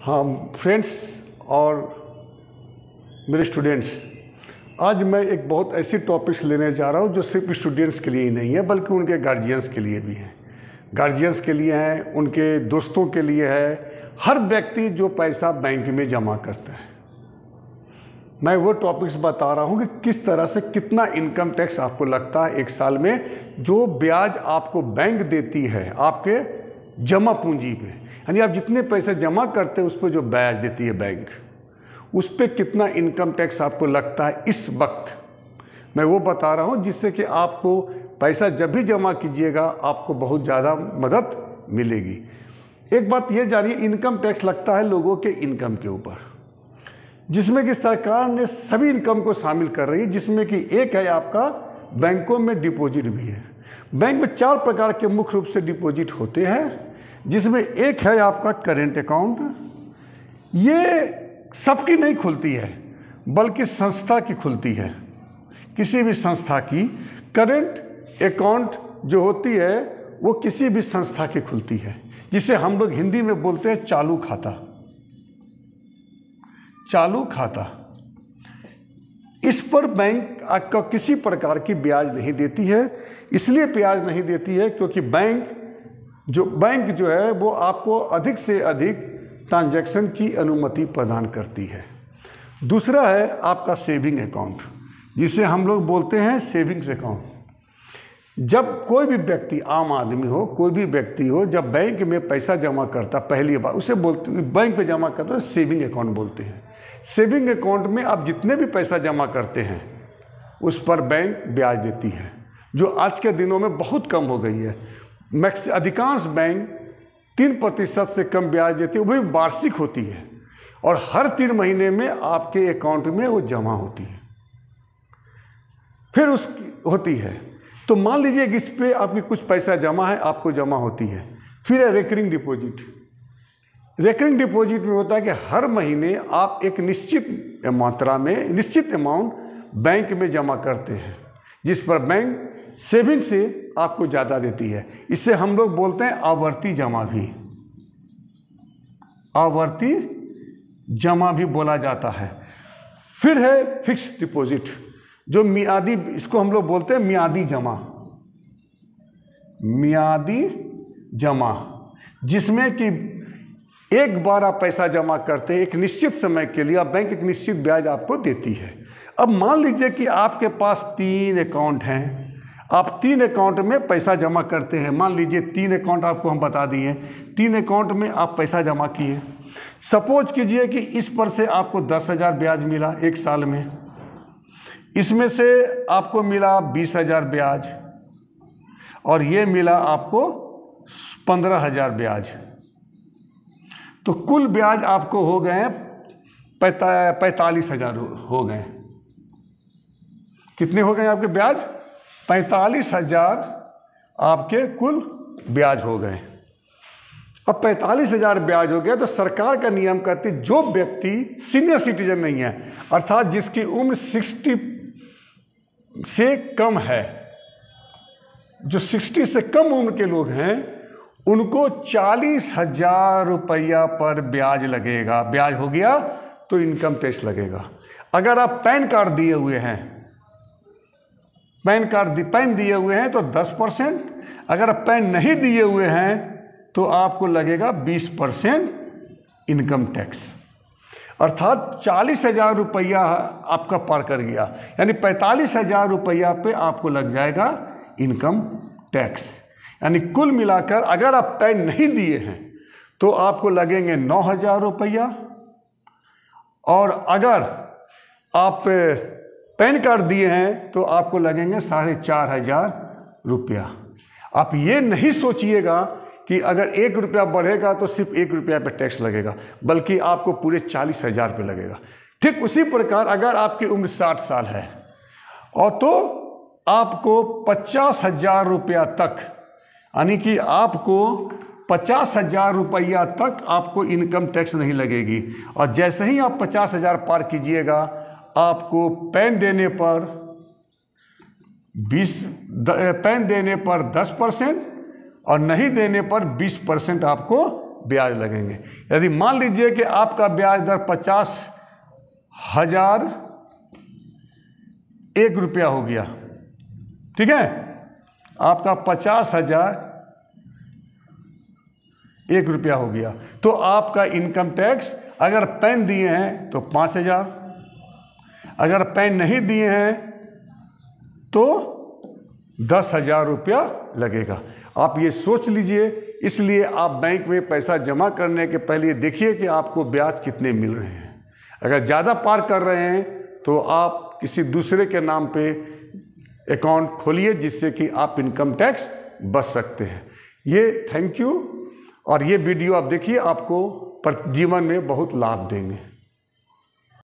हाँ फ्रेंड्स और मेरे स्टूडेंट्स आज मैं एक बहुत ऐसी टॉपिक्स लेने जा रहा हूँ जो सिर्फ़ स्टूडेंट्स के लिए ही नहीं है, बल्कि उनके गार्जियंस के लिए भी है। गार्जियंस के लिए हैं, उनके दोस्तों के लिए है, हर व्यक्ति जो पैसा बैंक में जमा करता है। मैं वो टॉपिक्स बता रहा हूँ कि किस तरह से कितना इनकम टैक्स आपको लगता है एक साल में, जो ब्याज आपको बैंक देती है, आपके जमा पूंजी पे। यानी आप जितने पैसे जमा करते हैं, उस पर जो ब्याज देती है बैंक, उस पर कितना इनकम टैक्स आपको लगता है इस वक्त। मैं वो बता रहा हूँ, जिससे कि आपको पैसा जब भी जमा कीजिएगा, आपको बहुत ज़्यादा मदद मिलेगी। एक बात ये जानिए इनकम टैक्स लगता है लोगों के इनकम के ऊपर, जिसमें कि सरकार ने सभी इनकम को शामिल कर रही है, जिसमें कि एक है आपका बैंकों में डिपॉजिट भी है। बैंक में चार प्रकार के मुख्य रूप से डिपॉजिट होते हैं। जिसमें एक है आपका करेंट अकाउंट ये सबकी नहीं खुलती है, बल्कि संस्था की खुलती है। किसी भी संस्था की करेंट अकाउंट जो होती है, वो किसी भी संस्था की खुलती है, जिसे हम लोग हिंदी में बोलते हैं चालू खाता। चालू खाता। इस पर बैंक आपका किसी प्रकार की ब्याज नहीं देती है, इसलिए ब्याज नहीं देती है, क्योंकि बैंक जो बैंक जो है, वो आपको अधिक से अधिक ट्रांजैक्शन की अनुमति प्रदान करती है। दूसरा है आपका सेविंग अकाउंट, जिसे हम लोग बोलते हैं सेविंग्स अकाउंट। जब कोई भी व्यक्ति, आम आदमी हो, कोई भी व्यक्ति हो, जब बैंक में पैसा जमा करता, पहली बार उसे बोलते, बैंक में जमा करता है सेविंग अकाउंट बोलते हैं। सेविंग अकाउंट में आप जितने भी पैसा जमा करते हैं, उस पर बैंक ब्याज देती है, जो आज के दिनों में बहुत कम हो गई है। मैक्स अधिकांश बैंक तीन प्रतिशत से कम ब्याज देती है वो भी वार्षिक होती है और हर तीन महीने में आपके अकाउंट में वो जमा होती है। फिर उस होती है तो मान लीजिए कि इस पर आपकी कुछ पैसा जमा है, आपको जमा होती है। फिर है रेकरिंग डिपॉजिट रेकरिंग डिपॉजिट में होता है कि हर महीने आप एक निश्चित मात्रा में, निश्चित अमाउंट बैंक में जमा करते हैं, जिस पर बैंक सेविंग से आपको ज़्यादा देती है। इससे हम लोग बोलते हैं आवर्ती जमा भी। आवर्ती जमा भी बोला जाता है। फिर है फिक्स डिपॉजिट जो मियादी, इसको हम लोग बोलते हैं मियादी जमा। मियादी जमा, जिसमें कि एक बार आप पैसा जमा करते हैं, एक निश्चित समय के लिए आप बैंक एक निश्चित ब्याज आपको देती है। अब मान लीजिए कि आपके पास तीन अकाउंट हैं। आप तीन अकाउंट में पैसा जमा करते हैं। मान लीजिए तीन अकाउंट आपको हम बता दिए। तीन अकाउंट में आप पैसा जमा किए। सपोज़ कीजिए कि इस पर से आपको दस हज़ार ब्याज मिला एक साल में। इसमें से आपको मिला बीस हज़ार ब्याज और ये मिला आपको पंद्रह हज़ार ब्याज। तो कुल ब्याज आपको हो गए पैंतालीस हज़ार हो गए। कितने हो गए आपके ब्याज? पैंतालीस हज़ार आपके कुल ब्याज हो गए। अब पैंतालीस हज़ार ब्याज हो गया तो सरकार का नियम कहती जो व्यक्ति सीनियर सिटीजन नहीं है, अर्थात जिसकी उम्र सिक्सटी से कम है, जो सिक्सटी से कम उम्र के लोग हैं, उनको चालीस हज़ार रुपया पर ब्याज लगेगा। ब्याज हो गया तो इनकम टैक्स लगेगा। अगर आप पैन कार्ड दिए हुए हैं पैन कार्ड पैन दिए हुए हैं तो दस परसेंट। अगर आप पैन नहीं दिए हुए हैं तो आपको लगेगा बीस परसेंट इनकम टैक्स। अर्थात चालीस हज़ार रुपया आपका पार कर गया। यानी पैंतालीस हज़ार रुपया पे आपको लग जाएगा इनकम टैक्स। यानी कुल मिलाकर अगर आप पैन नहीं दिए हैं तो आपको लगेंगे नौ हज़ार रुपया। और अगर आप पैन कार्ड दिए हैं तो आपको लगेंगे साढ़े चार हज़ार रुपया। आप ये नहीं सोचिएगा कि अगर एक रुपया बढ़ेगा तो सिर्फ़ एक रुपया पे टैक्स लगेगा, बल्कि आपको पूरे चालीस हज़ार पे लगेगा। ठीक उसी प्रकार अगर आपकी उम्र साठ साल है और तो आपको पचास हज़ार रुपया तक, यानी कि आपको पचास हज़ार रुपया तक आपको इनकम टैक्स नहीं लगेगी। और जैसे ही आप पचास हज़ार पार कीजिएगा आपको पेन देने पर बीस पेन देने पर दस परसेंट और नहीं देने पर 20 परसेंट आपको ब्याज लगेंगे। यदि मान लीजिए कि आपका ब्याज दर पचास हज़ार एक रुपया हो गया, ठीक है? आपका पचास हज़ार एक रुपया हो गया तो आपका इनकम टैक्स अगर पेन दिए हैं तो पाँच हज़ार अगर पेन नहीं दिए हैं तो दस हज़ार रुपया लगेगा। आप ये सोच लीजिए, इसलिए आप बैंक में पैसा जमा करने के पहले देखिए कि आपको ब्याज कितने मिल रहे हैं। अगर ज़्यादा पार कर रहे हैं तो आप किसी दूसरे के नाम पे अकाउंट खोलिए, जिससे कि आप इनकम टैक्स बच सकते हैं। ये थैंक यू। और ये वीडियो आप देखिए, आपको जीवन में बहुत लाभ देंगे।